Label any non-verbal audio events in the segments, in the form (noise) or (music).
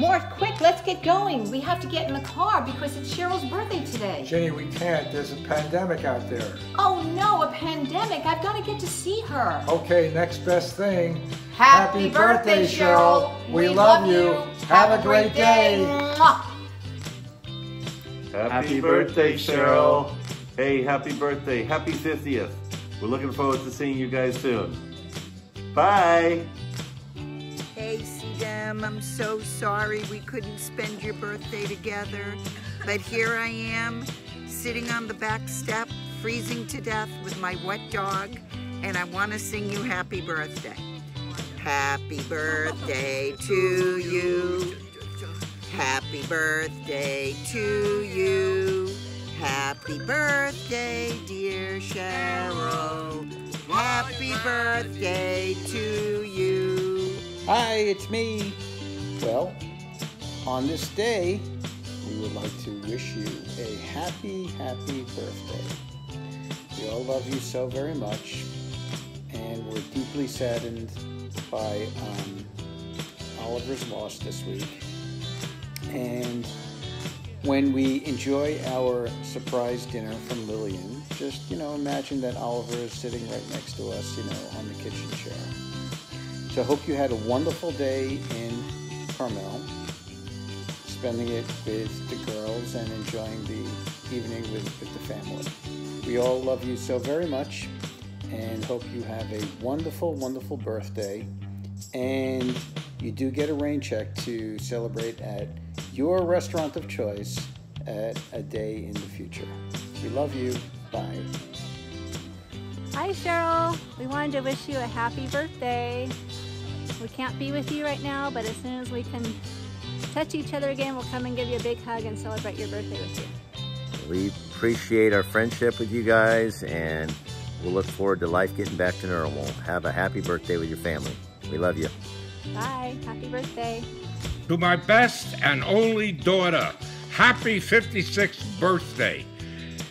Mort, quick, let's get going. We have to get in the car because it's Cheryl's birthday today. Jenny, we can't. There's a pandemic out there. Oh no, a pandemic. I've got to get to see her. Okay, next best thing. Happy, birthday, Cheryl. We, love, you. Have, a great day. Mwah. Happy, birthday, Cheryl. Hey, happy birthday. Happy 50th. We're looking forward to seeing you guys soon. Bye. I'm so sorry we couldn't spend your birthday together. But here I am, sitting on the back step, freezing to death with my wet dog, and I want to sing you happy birthday. Happy birthday to you. Happy birthday to you. Happy birthday, dear Cheryl. Happy birthday to you. Hi, it's me. Well, on this day, we would like to wish you a happy, happy birthday. We all love you so very much, and we're deeply saddened by um, Oliver's loss this week. And when we enjoy our surprise dinner from Lillian, just, you know, imagine that Oliver is sitting right next to us, you know, on the kitchen chair. So I hope you had a wonderful day in Carmel, spending it with the girls and enjoying the evening with, with the family. We all love you so very much and hope you have a wonderful, wonderful birthday. And you do get a rain check to celebrate at your restaurant of choice at a day in the future. We love you. Bye. Hi, Cheryl. We wanted to wish you a happy birthday. We can't be with you right now, but as soon as we can touch each other again, we'll come and give you a big hug and celebrate your birthday with you. We appreciate our friendship with you guys and we'll look forward to life getting back to normal. Have a happy birthday with your family. We love you. Bye. Happy birthday. To my best and only daughter, happy 56th birthday.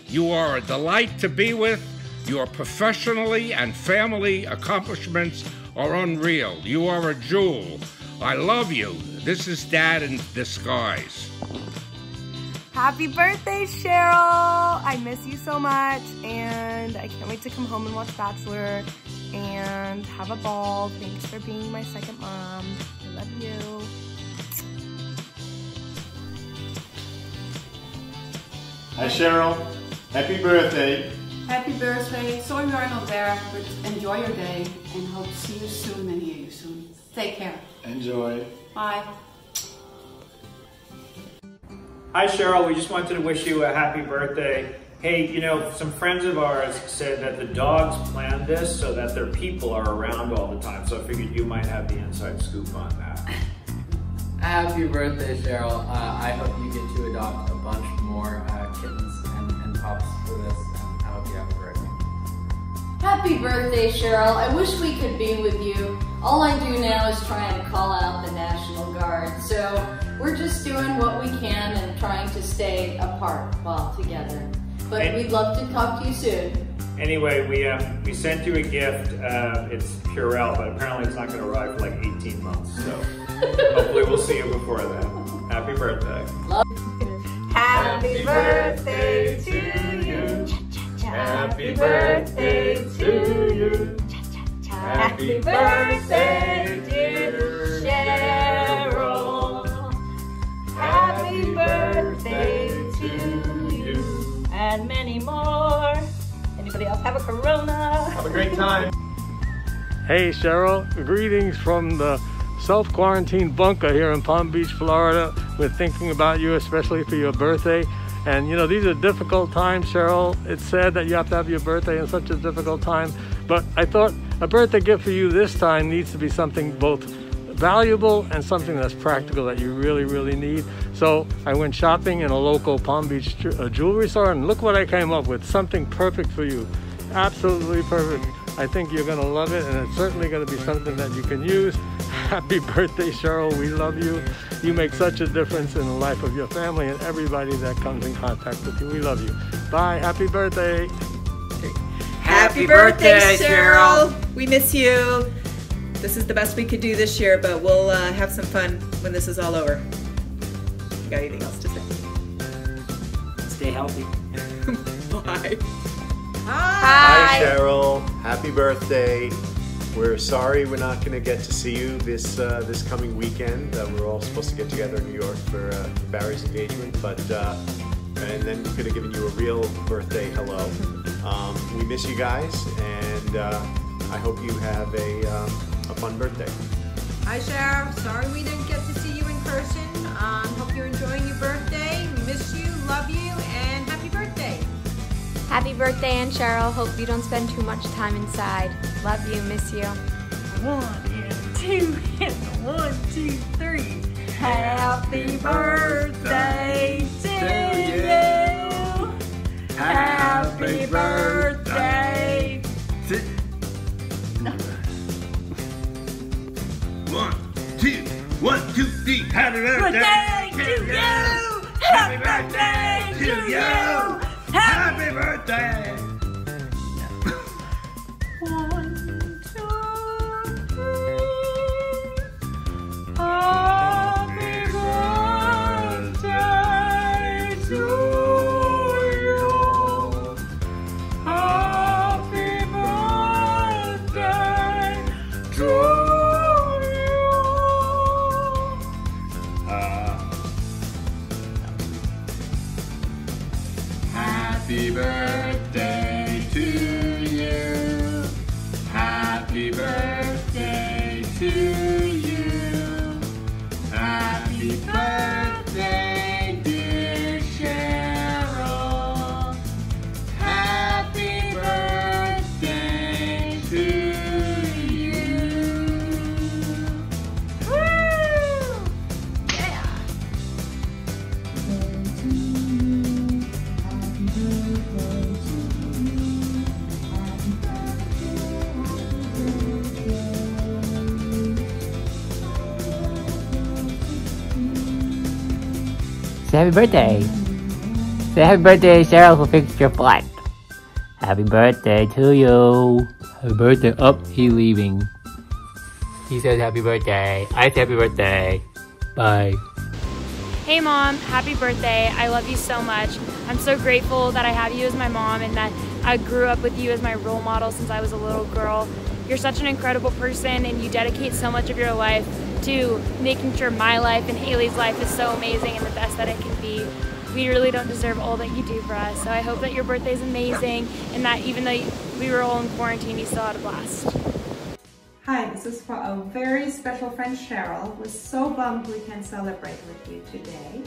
You are a delight to be with. Your professionally and family accomplishments are unreal. You are a jewel. I love you. This is Dad in disguise. Happy birthday, Cheryl! I miss you so much, and I can't wait to come home and watch Bachelor and have a ball. Thanks for being my second mom. I love you. Hi Cheryl, happy birthday. Happy birthday. Sorry we are not there, but enjoy your day and hope to see you soon and hear you soon. Take care. Enjoy. Bye. Hi Cheryl, we just wanted to wish you a happy birthday. Hey, you know, some friends of ours said that the dogs planned this so that their people are around all the time. So I figured you might have the inside scoop on that. (laughs) Happy birthday, Cheryl. Uh, I hope you get to adopt a bunch more uh, kittens and, and pups for this, Happy birthday, Cheryl. I wish we could be with you. All I do now is try and call out the National Guard. So we're just doing what we can and trying to stay apart while together. But And- we'd love to talk to you soon. Anyway, we um, we sent you a gift. Uh, it's Purell, but apparently it's not going to arrive for like 18 months. So (laughs) hopefully we'll see you before then. Happy birthday. Love Happy birthday to you. Happy birthday to you. Happy birthday, dear Cheryl. Happy birthday to you. And many more. Anybody else have a corona? Have a great time. Hey Cheryl, greetings from the self-quarantine bunker here in Palm Beach, Florida. We're thinking about you, especially for your birthday. And you know, these are difficult times, Cheryl. It's sad that you have to have your birthday in such a difficult time. But I thought a birthday gift for you this time needs to be something both valuable and something that's practical that you really, really need. So I went shopping in a local Palm Beach uh, jewelry store and look what I came up with. Something perfect for you. Absolutely perfect. I think you're gonna love it and it's certainly gonna be something that you can use. (laughs) Happy birthday, Cheryl. We love you. You make such a difference in the life of your family and everybody that comes in contact with you. We love you. Bye. Happy birthday. Happy birthday, Cheryl. We miss you. this is the best we could do this year, but we'll uh, have some fun when this is all over. You got anything else to say? Stay healthy. (laughs) Bye. Hi, Cheryl. Happy birthday. We're sorry we're not going to get to see you this uh, this coming weekend. Uh, we're all supposed to get together in New York for uh, Barry's engagement, but uh, and then we could have given you a real birthday hello. Um, we miss you guys, and uh, I hope you have a um, a fun birthday. Hi, Cheryl. Sorry we didn't get to see you in person. Um, hope you're enjoying your birthday. We miss you, love you, and happy birthday. Happy birthday, Aunt Cheryl. Hope you don't spend too much time inside. Love you, miss you. One and two and one, two, three. Happy birthday to you. Three. Happy Birthday to you. Happy birthday to you. Happy birthday. Happy birthday Say happy birthday. Say happy birthday, Cheryl, who fixed your flight. Happy birthday to you. Happy birthday. Up, he leaving. He says happy birthday. I say happy birthday. Bye. Hey mom, happy birthday. I love you so much. I'm so grateful that I have you as my mom and that I grew up with you as my role model since I was a little girl. You're such an incredible person and you dedicate so much of your life to making sure my life and Haley's life is so amazing and the best that it can be. We really don't deserve all that you do for us. So I hope that your birthday is amazing and that even though we were all in quarantine, you still had a blast. Hi, this is for a very special friend Cheryl. We're so bummed we can't celebrate with you today.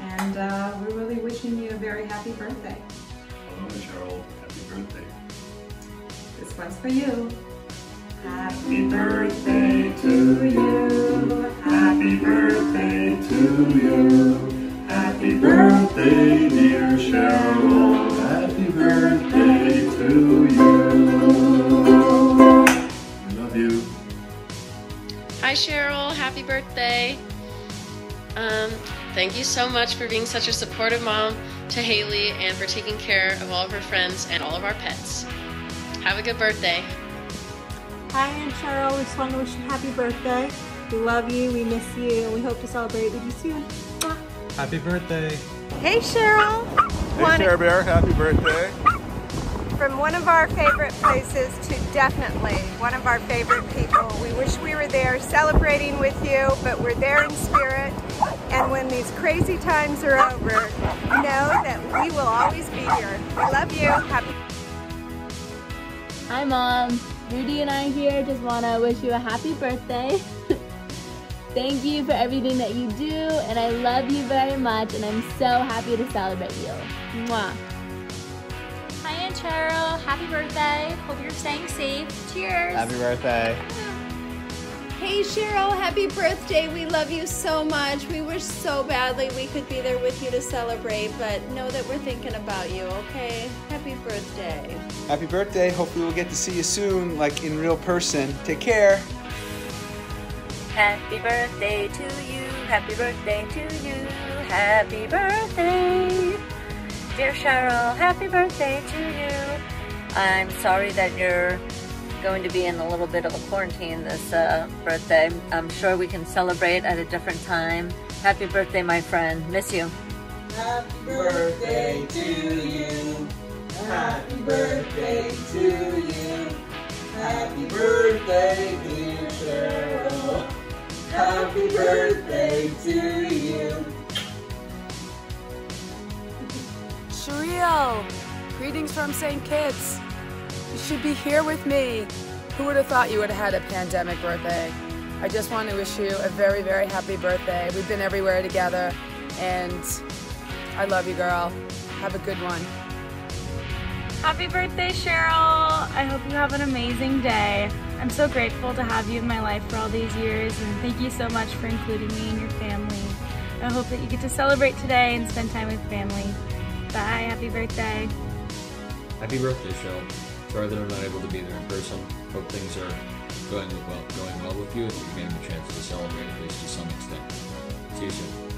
And uh, we're really wishing you a very happy birthday. Hello, Cheryl. Happy birthday. This one's for you. Happy birthday to you. Happy birthday to you. Happy birthday, dear Cheryl. Happy birthday to you. Love you. Hi Cheryl, happy birthday. Um, thank you so much for being such a supportive mom to Haley and for taking care of all of her friends and all of our pets. Have a good birthday. Hi, I'm Cheryl. We just want to wish you a happy birthday. We love you, we miss you, and we hope to celebrate with you soon. Happy birthday. Hey Cheryl! Hey, Wanna- Bear, happy birthday. From one of our favorite places to definitely one of our favorite people. We wish we were there celebrating with you, but we're there in spirit. And when these crazy times are over, know that we will always be here. We love you. Happy Hi, Mom. Rudy and I here just want to wish you a happy birthday. (laughs) Thank you for everything that you do, and I love you very much, and I'm so happy to celebrate you. Mwah. Hi, Aunt Cheryl. Happy birthday. Hope you're staying safe. Cheers. Happy birthday. (laughs) Hey Cheryl, happy birthday. We love you so much. We wish so badly we could be there with you to celebrate, but know that we're thinking about you, okay? Happy birthday. Happy birthday. Hopefully we'll get to see you soon, like in real person. Take care. Happy birthday to you, happy birthday to you, happy birthday. Dear Cheryl, happy birthday to you. I'm sorry that you're going to be in a little bit of a quarantine this uh, birthday. I'm sure we can celebrate at a different time. Happy birthday, my friend. Miss you. Happy birthday to you. Happy birthday to you. Happy birthday, dear Cheryl. Happy birthday to you. Cheryl, greetings from St. Kitts. You should be here with me. Who would have thought you would have had a pandemic birthday? I just want to wish you a very, very happy birthday. We've been everywhere together, and I love you, girl. Have a good one. Happy birthday, Cheryl! I hope you have an amazing day. I'm so grateful to have you in my life for all these years, and thank you so much for including me in your family. I hope that you get to celebrate today and spend time with family. Bye, happy birthday. Happy birthday, Cheryl. Sorry that I'm not able to be there in person. Hope things are going well, going well with you and you're getting a chance to celebrate at least to some extent. See you soon.